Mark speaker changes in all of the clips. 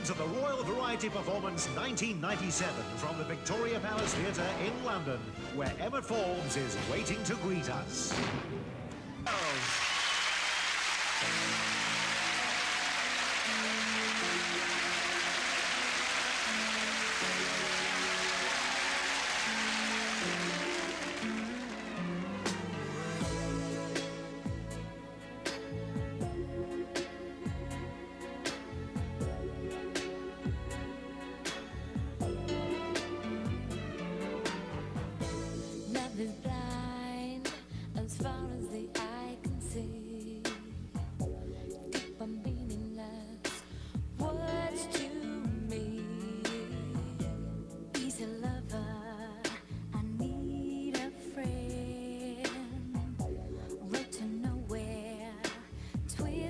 Speaker 1: welcome to the Royal Variety Performance 1997 from the Victoria Palace Theatre in London, where Emma Forbes is waiting to greet us.
Speaker 2: Oh.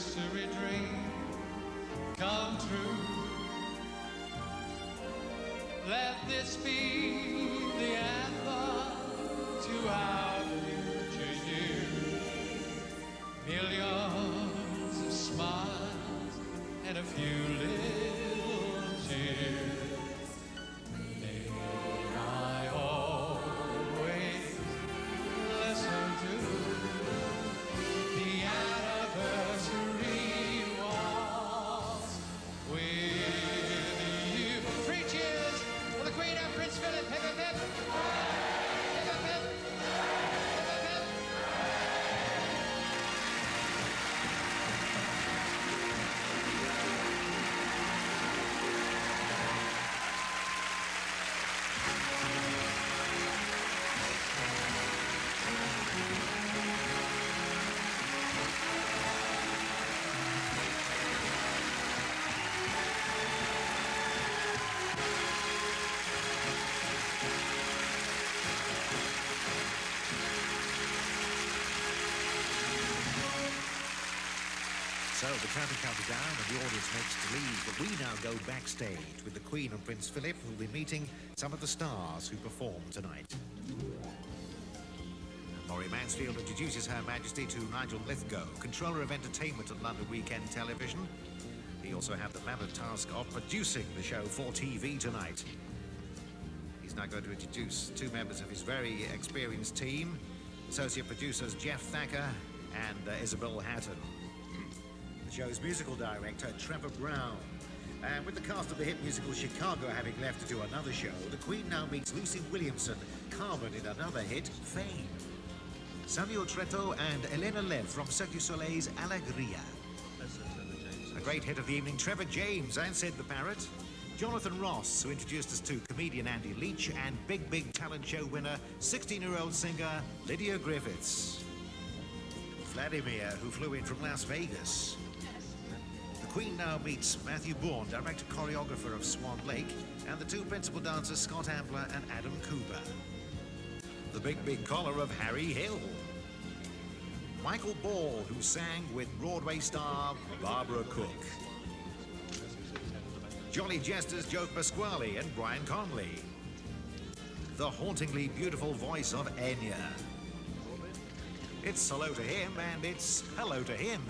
Speaker 2: anniversary dream come true. Let this be the anthem to our future years. Millions of smiles and a few The
Speaker 1: curtain comes down and the audience makes to leave, but we now go backstage with the Queen and Prince Philip, who'll be meeting some of the stars who perform tonight. Laurie Mansfield introduces Her Majesty to Nigel Lythgoe, controller of entertainment at London Weekend Television. He also had the mammoth task of producing the show for TV tonight. He's now going to introduce two members of his very experienced team, associate producers Jeff Thacker and uh, Isabel Hatton. The show's musical director, Trevor Brown. And with the cast of the hit musical Chicago having left to do another show, the Queen now meets Lucy Williamson, Carmen in another hit, Fame. Samuel Tretto and Elena Lev from Cirque du Soleil's Alegria. A great hit of the evening, Trevor James and Sid the Parrot. Jonathan Ross, who introduced us to comedian Andy Leach, and Big Big Talent Show winner, 16-year-old singer Lydia Griffiths. Vladimir, who flew in from Las Vegas. Queen now meets Matthew Bourne, director choreographer of Swan Lake, and the two principal dancers Scott Ambler and Adam Cooper. The Big Big Collar of Harry Hill. Michael Ball, who sang with Broadway star Barbara Cook. Jolly Jesters Joe Pasquale and Brian Conley. The hauntingly beautiful voice of Enya. It's hello to him and it's hello to him.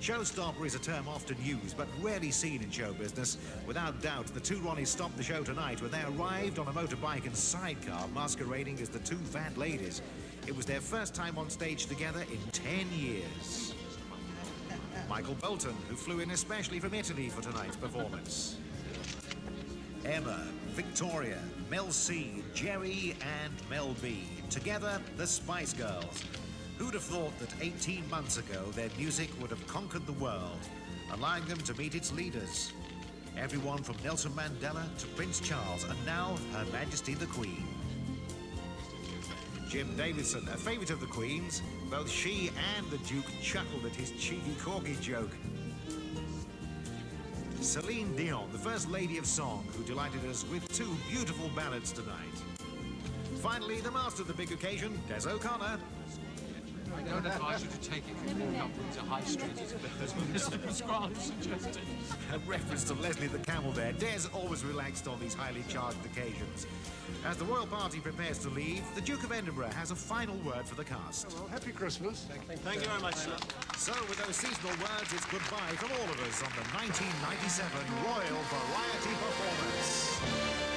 Speaker 1: Showstopper is a term often used but rarely seen in show business. Without doubt, the two Ronnies stopped the show tonight when they arrived on a motorbike and sidecar masquerading as the two fat ladies. It was their first time on stage together in 10 years. Michael Bolton, who flew in especially from Italy for tonight's performance. Emma, Victoria, Mel C, Geri, and Mel B. Together, the Spice Girls. Who'd have thought that 18 months ago their music would have conquered the world, allowing them to meet its leaders? Everyone from Nelson Mandela to Prince Charles, and now Her Majesty the Queen. Jim Davidson, a favourite of the Queen's, both she and the Duke chuckled at his cheeky corgi joke. Celine Dion, the First Lady of Song, who delighted us with two beautiful ballads tonight. Finally, the master of the big occasion, Des O'Connor.
Speaker 3: I don't advise you to take it from walk up into High Street as Mr. Grant suggested.
Speaker 1: A reference to Leslie the Camel there. Des always relaxed on these highly charged occasions. As the royal party prepares to leave, the Duke of Edinburgh has a final word for the cast.
Speaker 4: Well, happy Christmas.
Speaker 5: Thank you very much, sir.
Speaker 1: So, with those seasonal words, it's goodbye from all of us on the 1997 Royal Variety Performance.